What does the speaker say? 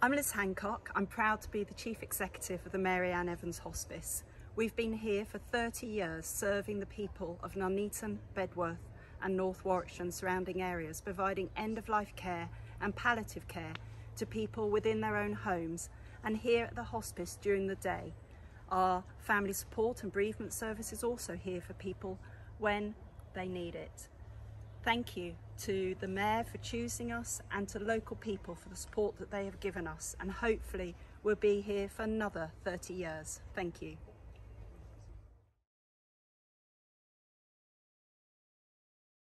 I'm Liz Hancock. I'm proud to be the Chief Executive of the Mary Ann Evans Hospice. We've been here for 30 years serving the people of Nuneaton, Bedworth and North Warwickshire and surrounding areas, providing end-of-life care and palliative care to people within their own homes and here at the hospice during the day. Our family support and bereavement service is also here for people when they need it. Thank you to the Mayor for choosing us and to local people for the support that they have given us and hopefully we'll be here for another 30 years. Thank you.